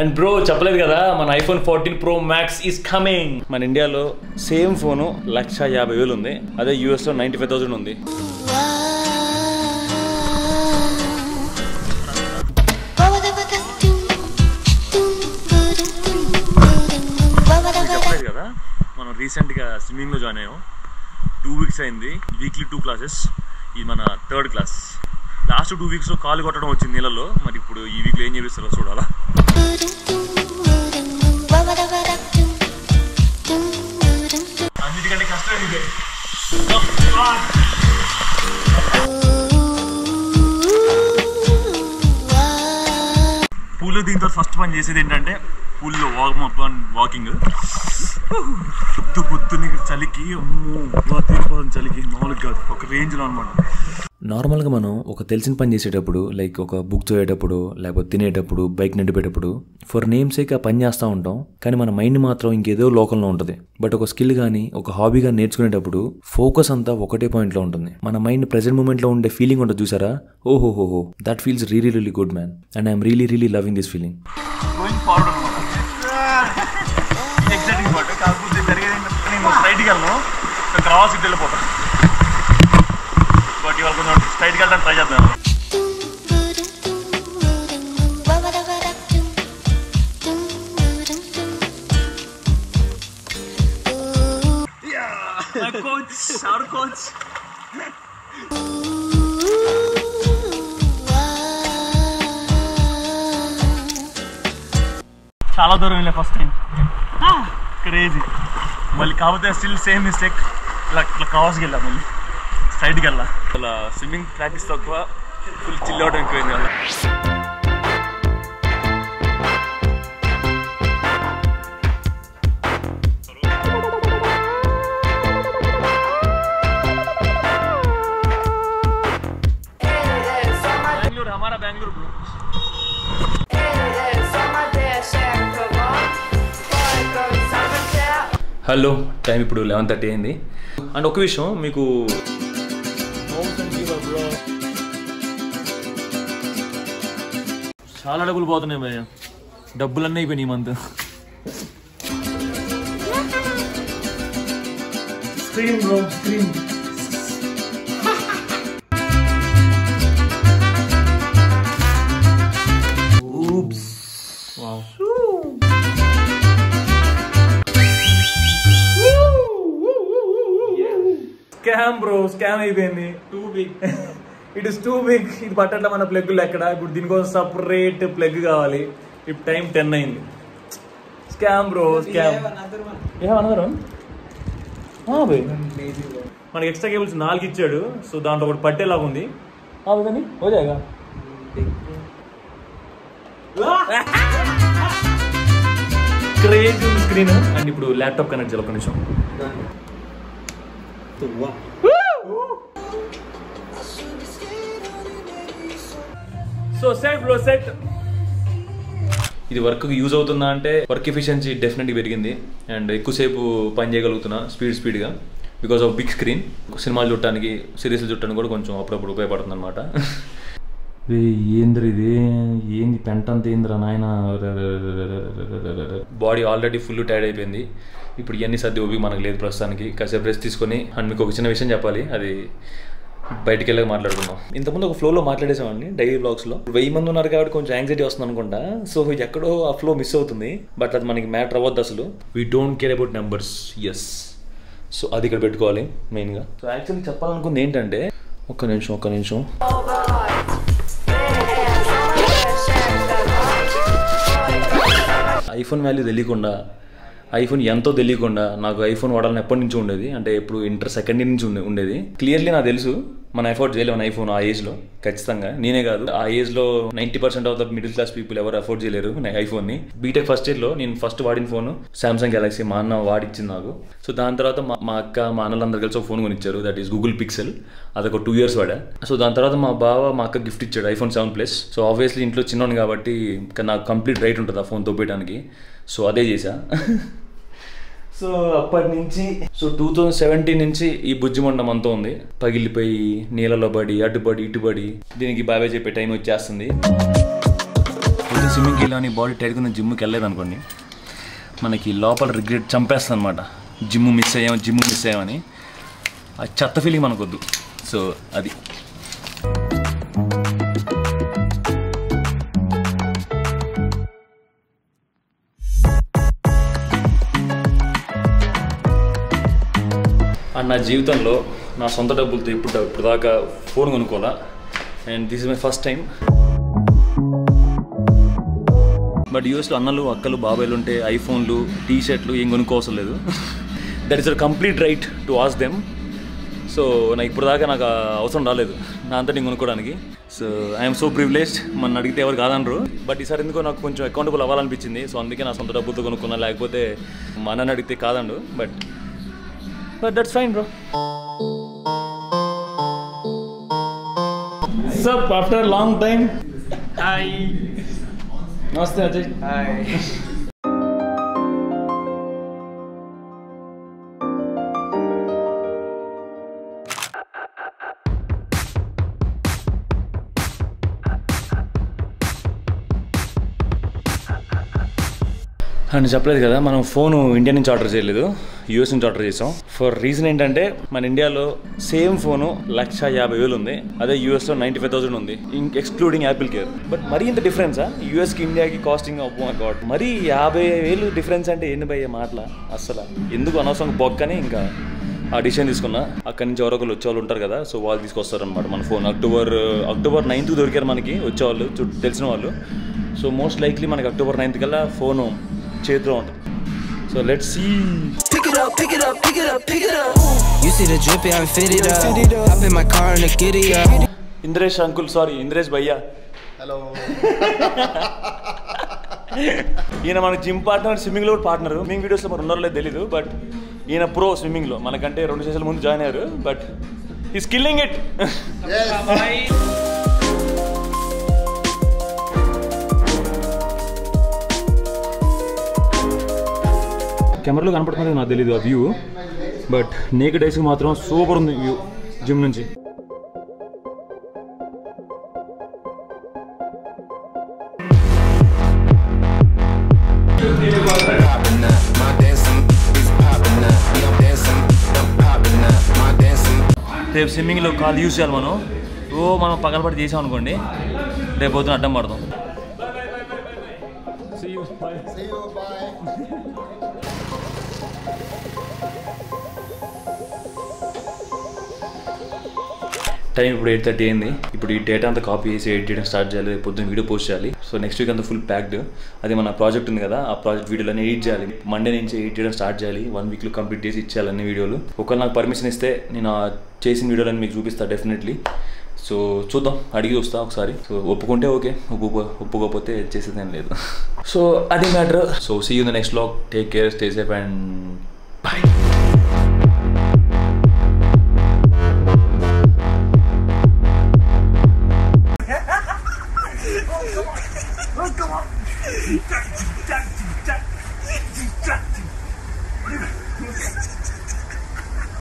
And bro చెప్పలేదు కదా మన iPhone fourteen pro max is coming మన ఇండియాలో సేమ్ ఫోను లక్ష యాభై వేలు ఉంది. అదే యూఎస్లో నైంటీ ఫైవ్ థౌసండ్ ఉంది. చెప్పలేదు కదా మనం రీసెంట్గా స్విమ్మింగ్లో జాయిన్ అయ్యాం. టూ వీక్స్ అయింది. వీక్లీ టూ క్లాసెస్ ఇది మన థర్డ్ క్లాస్ లాస్ట్ టూ వీక్స్లో కాలు కొట్టడం వచ్చింది నీళ్ళలో. మరి ఇప్పుడు ఈ వీక్లో ఏం చేపిస్తారో చూడాలా? అన్నిటికంటే కష్టం ఇదే దీంతో ఫస్ట్ పని చేసేది ఏంటంటే పూల్లో వాక్ వాకింగ్ పొద్దు పొద్దున్న చలికి అమ్మో తీరిపోతుంది చలికి మామూలుగా కాదు. ఒక రేంజ్లో అనమాట నార్మల్గా మనం ఒక తెలిసిన పని చేసేటప్పుడు లైక్ ఒక బుక్ చదివేటప్పుడు లేకపోతే తినేటప్పుడు బైక్ నడిపేటప్పుడు ఫర్ నేమ్ సేక్ ఆ పని చేస్తూ ఉంటాం. కానీ మన మైండ్ మాత్రం ఇంకేదో లోకంలో ఉంటుంది. బట్ ఒక స్కిల్ కానీ ఒక హాబీ కానీ నేర్చుకునేటప్పుడు ఫోకస్ అంతా ఒకటే పాయింట్లో ఉంటుంది. మన మైండ్ ప్రెజెంట్ మూమెంట్లో ఉండే ఫీలింగ్ ఉంటుంది చూసారా? ఓహోహోహో that feels really really good man and I'm really really loving this feeling cross ఇటు వెళ్ళిపోతాను. బట్ ఇవాళ కొంచెం స్ట్రైట్కి వెళ్ళడానికి ట్రై చేద్దాం. కోచ్ అవర్ కోచ్ చాలా దూరం వెళ్ళా ఫస్ట్ టైం క్రేజీ మళ్ళీ కాకపోతే స్టిల్ సేమ్ మిస్టేక్ ఇలా ఇట్లా క్రాస్కి వెళ్ళా మళ్ళీ. సైడ్కి వెళ్ళా అలా స్విమ్మింగ్ ప్రాక్టీస్ తక్కువ ఫుల్ చిల్ అవడం ఎక్కువైంది అలా. బెంగళూరు హలో టైం ఇప్పుడు లెవెన్ థర్టీ అయింది. అండ్ ఒక విషయం మీకు చాలా డబ్బులు పోతున్నాయి భయ్య డబ్బులన్నీ అయిపోయినాయి ఈ month screen bro screen Oops. Wow. Scam bro scam అయిపోయింది too big it is too big ఇది పట్టట్ల మన ప్లగ్లు ఎక్కడ? ఇప్పుడు దీనికోసం సపరేట్ ప్లగ్ కావాలి. ఇప్పుడు టైం టెన్ అయింది. స్కామ్ బ్రో స్కామ్ ఏమన్నారు మనకి ఎక్స్ట్రా కేబుల్స్ నాలుగు ఇచ్చాడు. సో దాంట్లో ఒకటి పట్టేలాగా ఉంది. కానీ క్రేజ్ స్క్రీన్ అండ్ ఇప్పుడు ల్యాప్టాప్ కనెక్ట్ చేయాలి ఒక నిమిషం. సో సెట్ బ్రో సెట్ ఇది వర్క్ యూజ్ అవుతుందా అంటే వర్క్ ఎఫిషియన్సీ డెఫినెట్గా పెరిగింది. అండ్ ఎక్కువసేపు పని చేయగలుగుతున్నా స్పీడ్ స్పీడ్గా బికాస్ ఆఫ్ బిగ్ స్క్రీన్ సినిమాలు చూడటానికి సిరీస్లు చూడటానికి కూడా కొంచెం అప్పుడప్పుడు ఉపయోగపడుతుంది అనమాట ఏంద్ర ఇది? ఏంది పెంట అంత ఏంద్రా నాయన? బాడీ ఆల్రెడీ ఫుల్ టైర్డ్ అయిపోయింది. ఇప్పుడు ఇవన్నీ సర్ది ఓపి మనకు లేదు ప్రస్తుతానికి. కాసేపు రెస్ట్ తీసుకొని అండ్ మీకు ఒక చిన్న విషయం చెప్పాలి. అది బయటికి వెళ్ళి మాట్లాడుకుందాం. ఇంతకుముందు ఒక ఫ్లోలో మాట్లాడేసామండి డైలీ బ్లాగ్స్లో వెయ్యి మంది ఉన్నారు కాబట్టి కొంచెం యాంగ్జైటీ వస్తుంది అనుకుంటా. సో ఎక్కడో ఆ ఫ్లో మిస్ అవుతుంది. బట్ అది మనకి మ్యాటర్ అవ్వద్దు అసలు. We don't care about numbers yes so అది ఇక్కడ పెట్టుకోవాలి మెయిన్గా సో యాక్చువల్లీ చెప్పాలనుకుంది ఏంటంటే ఒక్క నిమిషం ఒక్క నిమిషం. ఐఫోన్ వాల్యూ తెలియకుండా ఐఫోన్ ఎంతో తెలియకుండా నాకు ఐఫోన్ వాడాలని ఎప్పటి నుంచి ఉండేది? అంటే ఇప్పుడు ఇంటర్ సెకండ్ ఇయర్ నుంచి ఉండే ఉండేది. క్లియర్లీ నాకు తెలుసు మన ఎఫోర్డ్ చేయలేము ఐఫోన్ ఆ ఏజ్లో ఖచ్చితంగా. నేనే కాదు. ఆ ఏజ్లో ninety percent of the middle class people ఎవరు అఫోర్డ్ చేయలేరు నా ఐఫోన్ని. బీటెక్ ఫస్ట్ ఇయర్లో నేను ఫస్ట్ వాడిన ఫోన్ సామ్సంగ్ గెలాక్సీ మా అన్న వాడిచ్చింది నాకు. సో దాని తర్వాత మా అక్క మా అన్నలందరూ కలిసి ఒక ఫోన్ కొనిచ్చారు. దట్ ఈస్ గూగుల్ పిక్సెల్ అదొక టూ ఇయర్స్ వాడా. సో దాని తర్వాత మా బావ మా అక్క గిఫ్ట్ ఇచ్చాడు iPhone seven plus. So obviously ఇంట్లో చిన్నోడు కాబట్టి నాకు కంప్లీట్ రైట్ ఉంటుంది ఆ ఫోన్ తోపేయడానికి సో అదే చేశా. సో అప్పటి నుంచి సో టూ థౌజండ్ సెవెంటీన్ నుంచి ఈ బుజ్జిమండం అంతా ఉంది. పగిలిపోయి నీళ్ళలో పడి అడ్డుపడి ఇటుపడి దీనికి బాబాయ్ చెప్పే టైం వచ్చేస్తుంది. స్విమ్మింగ్కి వెళ్ళని బాడీ టైట్గా కింద జిమ్కి వెళ్ళలేదు అనుకోండి మనకి లోపల రిగ్రెట్ చంపేస్తుంది అనమాట జిమ్ మిస్ అయ్యాం జిమ్ మిస్ అయ్యామని ఆ చెత్త ఫీలింగ్ మనకొద్దు. సో అది నా జీవితంలో నా సొంత డబ్బులతో ఇప్పుడు ఇప్పుడు దాకా phone కొనుక్కోవాలా and this is my first time. But యూఎస్లో అన్నలు అక్కలు బాబాయ్లు ఉంటే ఐఫోన్లు టీ షర్ట్లు ఏం కొనుక్కోవసం లేదు. That is a complete right to ask them so నాకు ఇప్పుడు దాకా నాకు అవసరం రాలేదు. నా అంతా నేను కొనుక్కోవడానికి సో ఐఎమ్ సో ప్రివిలేజ్డ్ మన అడిగితే ఎవరు కాదనరు బట్ ఈసారి ఎందుకో నాకు కొంచెం అకౌంటబుల్ అవ్వాలనిపించింది. సో అందుకే నా సొంత డబ్బులతో కొనుక్కున్నా. లేకపోతే మా అన్నని అడిగితే కాదండు. But but that's fine bro sup after long time hi నమస్తే అజయ్ అని చెప్పలేదు కదా మనం ఫోన్ ఇండియా నుంచి ఆర్డర్ చేయలేదు యూఎస్ నుంచి ఆర్డర్ చేసాం. ఫర్ రీజన్ ఏంటంటే మన ఇండియాలో సేమ్ ఫోను లక్ష యాభై వేలు ఉంది. అదే యూఎస్లో నైంటీ ఫైవ్ థౌసండ్ ఉంది ఎక్స్క్లూడింగ్ యాపిల్ కేర్. బట్ మరీ ఇంత డిఫరెన్సా? యూఎస్కి ఇండియాకి కాస్టింగ్ గాడ్. మరీ యాభై వేలు డిఫరెన్స్ అంటే ఏంటి భయ్య మాటల? అస్సలు. ఎందుకు అనవసరం బొక్కని ఇంకా ఆ డిసిషన్ తీసుకున్నా? అక్కడి నుంచి ఎవరో ఒకరు వచ్చేవాళ్ళు ఉంటారు కదా సో వాళ్ళు తీసుకొస్తారనమాట మన ఫోన్. అక్టోబర్ అక్టోబర్ నైన్త్ దొరికారు మనకి వచ్చేవాళ్ళు తెలిసిన వాళ్ళు. సో మోస్ట్ లైక్లీ మనకి అక్టోబర్ నైన్త్ కల్లా ఫోను చేతిలో ఉంటుంది. So let's see Pick it up, pick it up, pick it up, pick it up. You see the drip, yeah, I'm fitted up. Hop in my car and a giddy up. Indresh uncle sorry Indresh భయ్యా hello ఈయన మన gym partner స్విమ్మింగ్లో కూడా partner swimming వీడియోస్లో మరి ఉన్నారో లేదు తెలీదు but ఈయన ప్రో స్విమ్మింగ్లో మనకంటే రెండు సెషన్ల ముందు జాయిన్ అయ్యారు బట్ ఈ స్కిల్లింగ్ ఇట్ కెమెరాలో కనపడుతుంది నాకు తెలియదు ఆ వ్యూ బట్ నేకెడ్ ఐస్కి మాత్రం సూపర్ ఉంది వ్యూ జిమ్ నుంచి. రేపు స్విమ్మింగ్లో కాల్ యూజ్ చేయాలి మనం. ఓ మనం పగలబడి చేసాం అనుకోండి. రేపు పొద్దున అడ్డం పడతాం. టైం ఇప్పుడు ఎయిట్ థర్టీ అయింది. ఇప్పుడు ఈ డేటా అంతా కాపీ చేసి ఎడిట్ చేయడం స్టార్ట్ చేయాలి. పొద్దున్న వీడియో పోస్ట్ చేయాలి. సో నెక్స్ట్ వీక్ అంతా ఫుల్ ప్యాక్డ్. అది మన ప్రాజెక్ట్ ఉంది కదా ఆ ప్రాజెక్ట్ వీడియోలన్నీ ఎడిట్ చేయాలి. మండే నుంచి ఎడిట్ చేయడం స్టార్ట్ చేయాలి. వన్ వీక్లో కంప్లీట్ చేసి ఇచ్చేయాలి అన్ని వీడియోలు. ఒకవేళ నాకు పర్మిషన్ ఇస్తే నేను ఆ చేసిన వీడియోలని మీకు చూపిస్తాను డెఫినెట్లీ సో చూద్దాం. అడిగి చూస్తా ఒకసారి. సో ఒప్పుకుంటే ఓకే. ఒప్పు ఒప్పుకోకపోతే చేసేదేం లేదు. సో అది matter. So see you the next log take care stay safe and bye